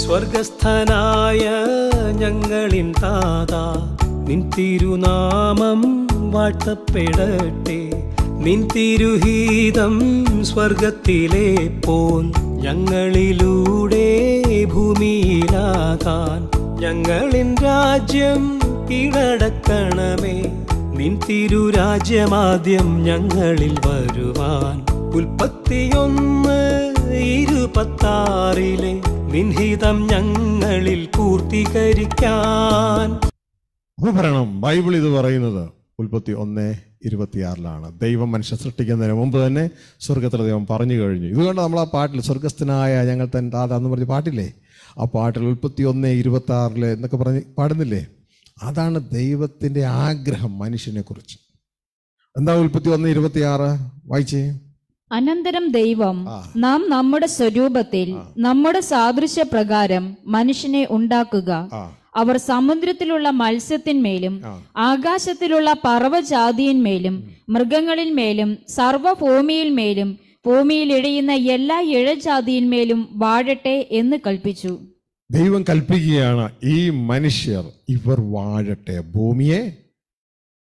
സ്വർഗസ്ഥനായ ഞങ്ങളിൻ താതാ നിൻ തിരുനാമം വാഴ്ത്തപ്പെടട്ടെ. നിൻ തിരുഹീതം സ്വർഗത്തിലെ പോൻ ഞങ്ങളിലൂടെ ഭൂമിയിലാകാൻ. ഞങ്ങളിൻ രാജ്യം കീഴടക്കണമേ. നിൻ തിരുരാജ്യമാദ്യം ഞങ്ങളിൽ വരുവാൻ. ഉൽപ്പത്തിയൊന്ന് ഇരുപത്താറിലെ നിൻഹിതം ഞങ്ങളിൽ പൂർത്തീകരിക്കാൻ. ഭൂഭരണം ബൈബിൾ ഇത് പറയുന്നത്. ഉൽപ്പത്തി ഒന്ന് ഇരുപത്തിയാറിലാണ്. ദൈവം മനുഷ്യ സൃഷ്ടിക്കുന്നതിന് മുമ്പ് തന്നെ സ്വർഗത്തിലെ ദൈവം പറഞ്ഞു കഴിഞ്ഞു. ഇതുകൊണ്ട് നമ്മൾ ആ പാട്ടിൽ സ്വർഗസ്ഥനായ ഞങ്ങൾ തൻ താത എന്ന് പറഞ്ഞ പാട്ടില്ലേ? ആ പാട്ടിൽ ഉൽപ്പത്തി ഒന്ന് ഇരുപത്തി ആറിൽ എന്നൊക്കെ പറഞ്ഞ് പാടുന്നില്ലേ? അതാണ് ദൈവത്തിന്റെ ആഗ്രഹം മനുഷ്യനെക്കുറിച്ച്. എന്താ ഉൽപ്പത്തി ഒന്ന് ഇരുപത്തിയാറ്? വായിച്ചേ. അനന്തരം ദൈവം നാം നമ്മുടെ സ്വരൂപത്തിൽ നമ്മുടെ സാദൃശ്യ പ്രകാരം മനുഷ്യനെ ഉണ്ടാക്കുക. അവർ സമുദ്രത്തിലുള്ള മത്സ്യത്തിന്മേലും. ആകാശത്തിലുള്ള പർവജാതിയിന്മേലും മൃഗങ്ങളിന്മേലും സർവഭൂമിയിന്മേലും ഭൂമിയിൽ ഇഴയുന്ന എല്ലാ ഇഴജാതിയിന്മേലും വാഴട്ടെ എന്ന് കൽപ്പിച്ചു. ദൈവം കൽപ്പിക്കുകയാണ് ഈ മനുഷ്യർ ഇവർ വാഴട്ടെ ഭൂമിയെ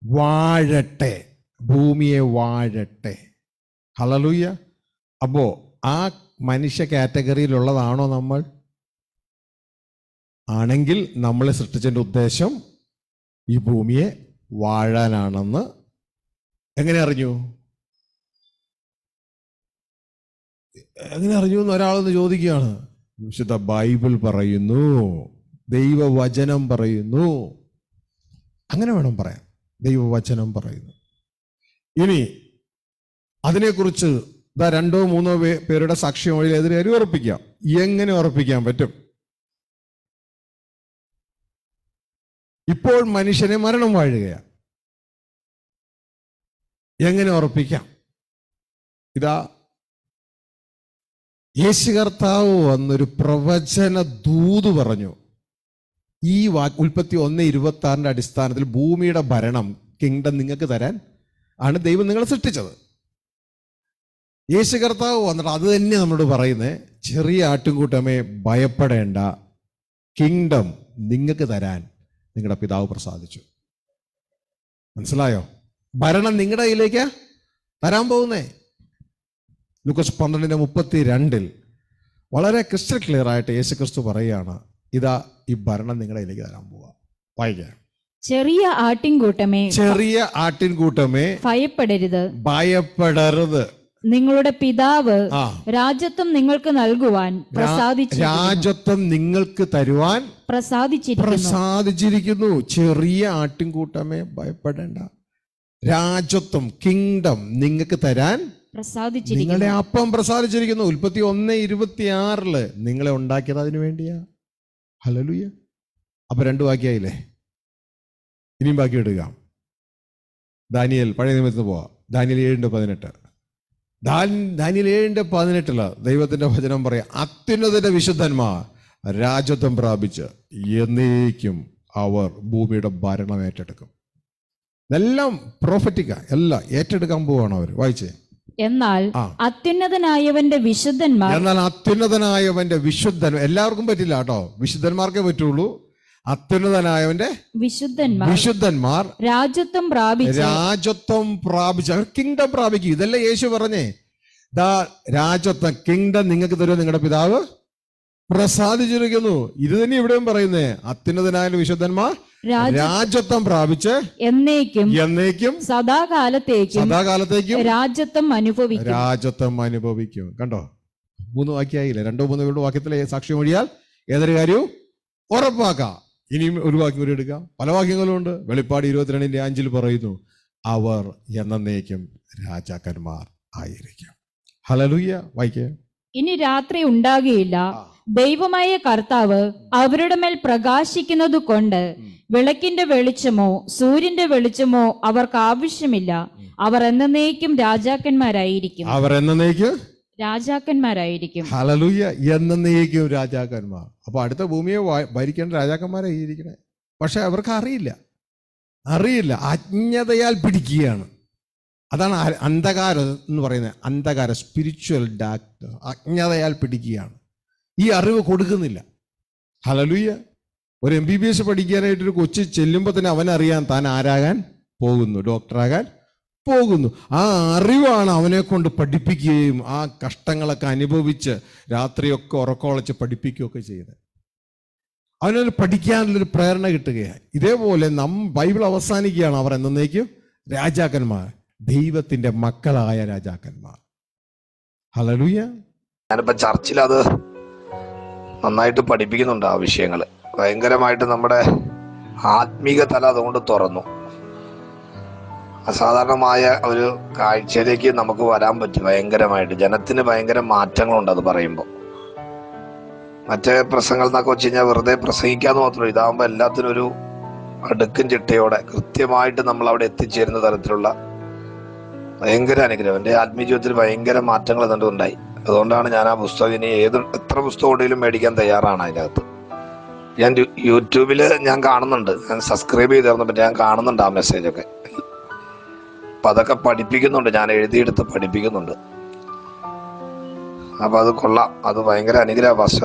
വാഴട്ടെ ഭൂമിയെ വാഴട്ടെ. ഹലലൂയ അപ്പോൾ ആ മനുഷ്യ കാറ്റഗറിയിലുള്ളതാണോ നമ്മൾ? ആണെങ്കിൽ നമ്മളെ സൃഷ്ടിച്ചതിന്റെ ഉദ്ദേശം ഈ ഭൂമിയെ വാഴാനാണെന്ന്. എങ്ങനെ അറിഞ്ഞു? എങ്ങനെ അറിഞ്ഞു എന്ന് ഒരാളൊന്ന് ചോദിക്കുകയാണ്. വിശുദ്ധ ബൈബിൾ പറയുന്നു ദൈവവചനം പറയുന്നു. അങ്ങനെ വേണം പറയാൻ. ദൈവവചനം പറയുന്നു. ഇനി അതിനെക്കുറിച്ച് ഇതാ രണ്ടോ മൂന്നോ പേരുടെ സാക്ഷ്യം വഴി എതിരെ ഉറപ്പിക്കാം. എങ്ങനെ ഉറപ്പിക്കാൻ പറ്റും? ഇപ്പോൾ മനുഷ്യനെ മരണം വാഴുകയാണ് എങ്ങനെ ഉറപ്പിക്കാം? ഇതാ യേശു കർത്താവ് വന്നൊരു പ്രവചന ദൂത് പറഞ്ഞു. ഈ വാ ഉൽപ്പത്തി ഒന്ന് ഇരുപത്തി ആറിന്റെ അടിസ്ഥാനത്തിൽ ഭൂമിയുടെ ഭരണം കിങ്ഡം നിങ്ങൾക്ക് തരാൻ ആണ് ദൈവം നിങ്ങളെ സൃഷ്ടിച്ചത്. യേശു കർത്താവ് വന്നിട്ട് അത് തന്നെ നമ്മളോട് പറയുന്നത് ചെറിയ ആട്ടിൻകൂട്ടമേ ഭയപ്പെടേണ്ട. കിങ്ഡം നിങ്ങൾക്ക് തരാൻ നിങ്ങളുടെ പിതാവ് പ്രസാദിച്ചു. മനസ്സിലായോ? ഭരണം നിങ്ങളുടെ കയ്യിലേക്ക്? തരാൻ പോകുന്നേ. ലൂക്കോസ് പന്ത്രണ്ടിന്റെ മുപ്പത്തി രണ്ടിൽ വളരെ ക്രിസ്റ്റൽ ക്ലിയർ ആയിട്ട് യേശു ക്രിസ്തു പറയുകയാണ് ഇതാ ഈ ഭരണം നിങ്ങളുടെ കയ്യിലേക്ക് തരാൻ പോവാ. വായിക്കാം. ചെറിയ ആട്ടിൻകൂട്ടമേ ചെറിയ ആട്ടിൻകൂട്ടമേ ഭയപ്പെടരുത്. ഭയപ്പെടരുത്. നിങ്ങളുടെ പിതാവ് രാജ്യത്വം നിങ്ങൾക്ക് നൽകുവാൻ പ്രസാദിച്ചു രാജ്യത്വം നിങ്ങൾക്ക് തരുവാൻ പ്രസാദിച്ചിരിക്കുന്നു. ചെറിയ ആട്ടിൻകൂട്ടമേ ഭയപ്പെടേണ്ട. രാജ്യത്വം കിങ്ഡം നിങ്ങൾക്ക് തരാൻ നിങ്ങളുടെ അപ്പം പ്രസാദിച്ചിരിക്കുന്നു. ഉൽപ്പത്തി ഒന്ന് ഇരുപത്തി ആറിൽ നിങ്ങളെ ഉണ്ടാക്കിയത് അതിനു വേണ്ടിയാ. ഹലലുയ അപ്പൊ രണ്ടു ബാക്കിയായില്ലേ? ഇനിയും ബാക്കി ഇടുക. ദാനിയൽ പഴയ നിമിഷത്ത് പോവാം. ദാനിയൽ ഏഴിന്റെ പതിനെട്ട്. ഏഴിന്റെ പതിനെട്ടിൽ ദൈവത്തിന്റെ വചനം പറയാം അത്യുന്നതന്റെ വിശുദ്ധന്മാർ രാജ്യത്വം പ്രാപിച്ച് എന്നേക്കും അവർ ഭൂമിയുടെ ഭരണം ഏറ്റെടുക്കും. എല്ലാം പ്രോഫറ്റിക്ക എല്ലാം ഏറ്റെടുക്കാൻ പോവാണ് അവർ വായിച്ചേ. എന്നാൽ അത്യുന്നതനായവന്റെ വിശുദ്ധന്മാർ എന്നാൽ അത്യുന്നതനായവന്റെ വിശുദ്ധൻ എല്ലാവർക്കും പറ്റില്ല കേട്ടോ. വിശുദ്ധന്മാർക്കേ പറ്റുള്ളൂ. അത്യുന്നതനായവന്റെ വിശുദ്ധന്മാർ. വിശുദ്ധന്മാർ. രാജ്യത്വം പ്രാപിച്ചു. രാജ്യത്വം പ്രാപിച്ചു. അവർ കിങ്ഡം പ്രാപിക്കും. ഇതല്ലേ യേശു പറഞ്ഞേ? ദാ രാജ്യത്വം കിങ്ഡം നിങ്ങൾക്ക് തരുമോ നിങ്ങളുടെ പിതാവ്? പ്രസാദിച്ചിരിക്കുന്നു. ഇത് തന്നെ ഇവിടെയും പറയുന്നേ. അത്യുന്നതനായ വിശുദ്ധന്മാർ രാജ്യത്വം പ്രാപിച്ച് എന്നേക്കും എന്നേക്കും സദാകാലത്തേക്കും സദാകാലത്തേക്കും രാജ്യത്വം അനുഭവിക്കും. രാജ്യത്വം അനുഭവിക്കും. കണ്ടോ? മൂന്ന് വാക്യായില്ലേ? രണ്ടോ മൂന്നോ വാക്യത്തിലെ സാക്ഷ്യം ഒഴിയാൽ ഏതൊരു കാര്യവും ഉറപ്പാക്കാം. ഇനിയും ഒരു വാക്യം കൂടി എടുക്കാം. പല വാക്യങ്ങളും ഉണ്ട്. വെളിപ്പാട് ഇരുപത്തിരണ്ടിന്റെ അഞ്ചിൽ പറയുന്നു അവർ എന്നേക്കും രാജാക്കന്മാർ ആയിരിക്കും. ഹലലുയ്യ വായിക്കേ. ഇനി രാത്രി ഉണ്ടാകുകയില്ല. ദൈവമായ കർത്താവ് അവരുടെ മേൽ പ്രകാശിക്കുന്നത് കൊണ്ട് വിളക്കിന്റെ വെളിച്ചമോ സൂര്യന്റെ വെളിച്ചമോ അവർക്ക് ആവശ്യമില്ല. അവർ എന്നേക്കും രാജാക്കന്മാരായിരിക്കും. അവർ എന്നേക്ക് രാജാക്കന്മാരായിരിക്കും. ഹലലൂയ എന്നേക്കും രാജാക്കന്മാർ. അപ്പൊ അടുത്ത ഭൂമിയെ ഭരിക്കേണ്ട രാജാക്കന്മാരായി ഇരിക്കണേ. പക്ഷെ അവർക്ക് അറിയില്ല. അറിയില്ല. അജ്ഞതയാൽ പിടിക്കുകയാണ്. അതാണ് അന്ധകാരം എന്ന് പറയുന്നത്. അന്ധകാരം സ്പിരിച്വൽ ഡാക്ടർ അജ്ഞതയാൽ പിടിക്കുകയാണ്. ഈ അറിവ് കൊടുക്കുന്നില്ല. ഹലലൂയ ഒരു എം ബി ബി എസ് പഠിക്കാനായിട്ടൊരു കൊച്ചു ചെല്ലുമ്പോൾ തന്നെ അവനറിയാൻ താൻ ആരാകാൻ പോകുന്നു. ഡോക്ടറാകാൻ പോകുന്നു. ആ അറിവാണ് അവനെ കൊണ്ട് പഠിപ്പിക്കുകയും ആ കഷ്ടങ്ങളൊക്കെ അനുഭവിച്ച് രാത്രിയൊക്കെ ഉറക്കമുളച്ച് പഠിപ്പിക്കുകയൊക്കെ ചെയ്തത്. അവനൊരു പഠിക്കാനുള്ളൊരു പ്രേരണ കിട്ടുകയാണ്. ഇതേപോലെ നം ബൈബിൾ അവസാനിക്കുകയാണ് അവർ എന്നേക്കും. രാജാക്കന്മാർ ദൈവത്തിന്റെ മക്കളായ രാജാക്കന്മാർ. ഹലലൂയ ഞാനിപ്പോ ചർച്ചിൽ അത് നന്നായിട്ട് പഠിപ്പിക്കുന്നുണ്ട് ആ വിഷയങ്ങൾ ഭയങ്കരമായിട്ട് നമ്മുടെ ആത്മീക തല അതുകൊണ്ട് തുറന്നു. അസാധാരണമായ ഒരു കാഴ്ചയിലേക്ക് നമുക്ക് വരാൻ പറ്റും ഭയങ്കരമായിട്ട്. ജനത്തിന് ഭയങ്കര മാറ്റങ്ങളുണ്ട് അത് പറയുമ്പോൾ മറ്റേ പ്രസംഗങ്ങൾ എന്നൊക്കെ വെച്ച് കഴിഞ്ഞാൽ വെറുതെ പ്രസംഗിക്കാന്ന് മാത്രമേ ഇതാകുമ്പോൾ എല്ലാത്തിനും ഒരു അടുക്കും ചിട്ടയോടെ കൃത്യമായിട്ട് നമ്മൾ അവിടെ എത്തിച്ചേരുന്ന തരത്തിലുള്ള ഭയങ്കര അനുഗ്രഹം. എന്റെ ആത്മീയ ജീവിതത്തിൽ ഭയങ്കര മാറ്റങ്ങൾ എന്നിട്ട് ഉണ്ടായി. അതുകൊണ്ടാണ് ഞാൻ ആ പുസ്തകം ഇനി ഏത് എത്ര പുസ്തകം ഉണ്ടെങ്കിലും മേടിക്കാൻ തയ്യാറാണ് അതിനകത്ത്. ഞാൻ യൂട്യൂബിൽ ഞാൻ കാണുന്നുണ്ട്. ഞാൻ സബ്സ്ക്രൈബ് ചെയ്തിരുന്നു പറ്റി ഞാൻ കാണുന്നുണ്ട് ആ മെസ്സേജ് ഒക്കെ. അപ്പൊ അതൊക്കെ പഠിപ്പിക്കുന്നുണ്ട്. ഞാൻ എഴുതിയെടുത്ത് പഠിപ്പിക്കുന്നുണ്ട്. അപ്പൊ അത് കൊള്ളാം. അത് ഭയങ്കര അനുഗ്രഹ ഭാഷ